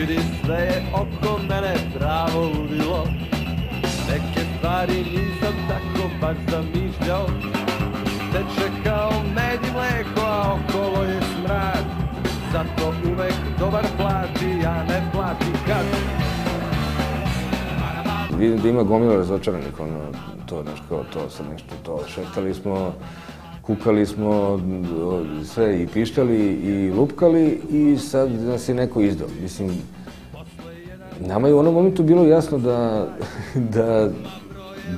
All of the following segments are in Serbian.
Vidi da je oko mene pravo ludilo. Neke stvari nisam tako baš zamišljao. Teče kao med i mleko, a okolo je smrad. Zato uvek dobar plati, a ne plati kad. Vidim da ima gomila razočaranih, ono, to nešto to, sa nešto to, šetali smo, kukali smo, sve i pištali i lupkali i sad nas je neko izdao. Mislim, nama je u onom momentu bilo jasno da, da,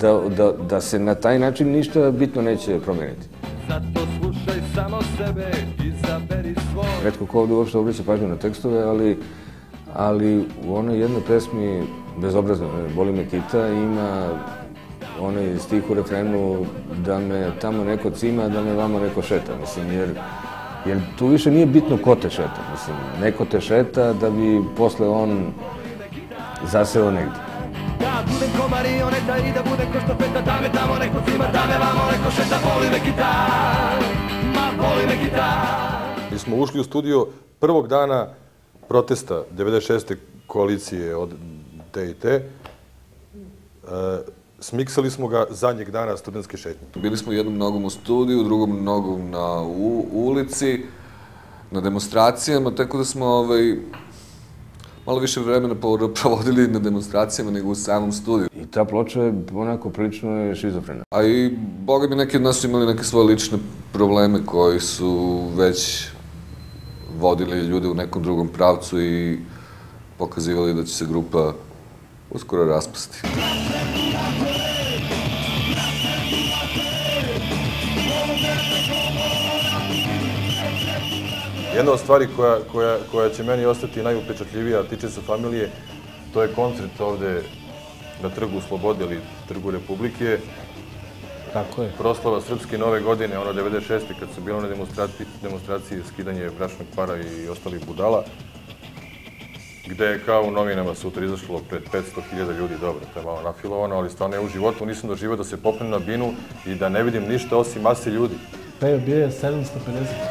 da, da, da se na taj način ništa bitno neće promeniti. Zato slušaj samo sebe, izaberi svoj Redko ko ovde uopšte obraća pažnju na tekstove, ali, ali u onoj jednoj pesmi, bezobrazno, Boli me kita, ima onaj stih u refrenu da me tamo neko cima, da me vamo neko šeta, mislim, jer, jer tu više nije bitno ko te šeta, mislim, neko te šeta da bi posle on zaseo negde. Da budem ko marioneta i da budem ko štafeta Da me tamo neko cima, da me vamo neko šeta Boli me gitar, ma boli me gitar Mi smo ušli u studio prvog dana protesta 96. koalicije od te i te. E, smiksali smo ga zadnjeg dana studentske šetnje. Bili smo jednom nogom u studiju, drugom nogom na u, ulici, na demonstracijama, tako da smo ovaj, malo više vremena provodili na demonstracijama nego u samom studiju. I ta ploča je onako prilično je šizofrena. A i, boga mi, neki od nas su imali neke svoje lične probleme koji su već vodili ljude u nekom drugom pravcu i pokazivali da će se grupa uskoro raspasti. Jedna od stvari koja, koja, koja će meni ostati najupečatljivija, a tiče se familije, to je koncert ovde na Trgu Slobode ili Trgu Republike. Tako je. Proslava Srpske nove godine, ono 96. kad su bile one demonstracije skidanje brašnog para i ostalih budala, gde je kao u novinama sutra izašlo pred 500.000 ljudi, dobro, to je malo nafilovano, ali stvarno ja u životu nisam doživao da se popnem na binu i da ne vidim ništa osim mase ljudi. Peo bio je 750.000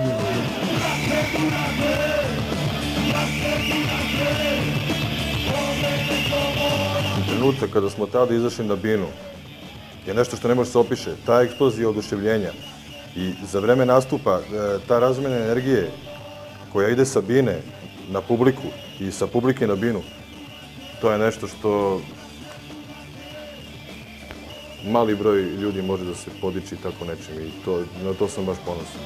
ljudi. Trenutak kada smo tada izašli na binu je nešto što ne može se opiše. Ta eksplozija oduševljenja i za vreme nastupa e, ta razmena energije koja ide sa bine na publiku i sa publike na binu, to je nešto što mali broj ljudi može da se podiči tako nečim i to, na to sam baš ponosan.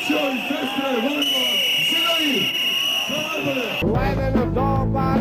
Calcio Infestre, volleyball, Sinai, Carmele. Live in the dog by